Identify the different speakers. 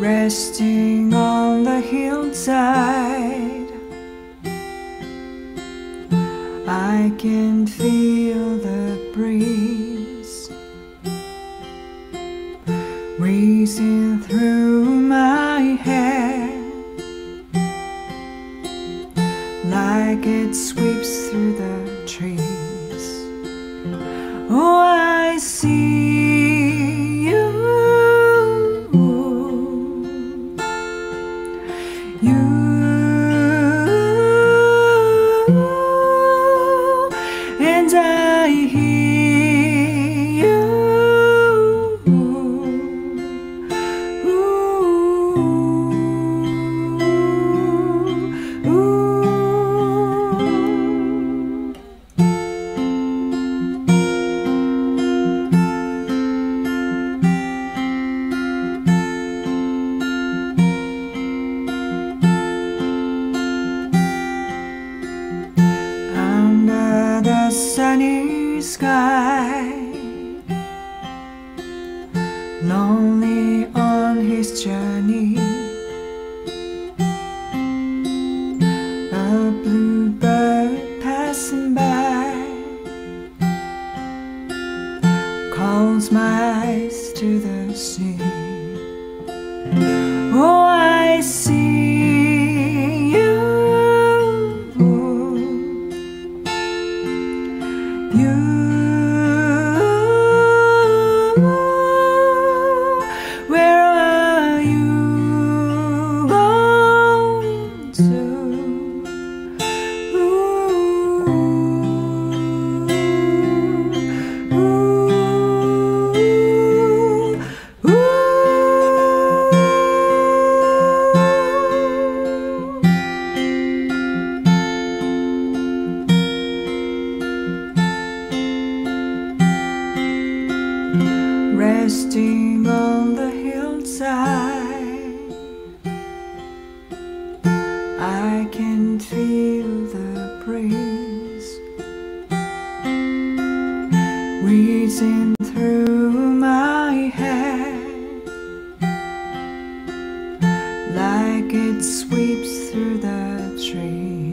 Speaker 1: resting on the hillside. I can feel the breeze racing through my hair like it sweeps through the trees. Oh, I see sunny sky. Lonely on his journey, a bluebird passing by calls my eyes to the sea. Resting on the hillside. I can feel the breeze whizzing through my hair like it sweeps through the trees.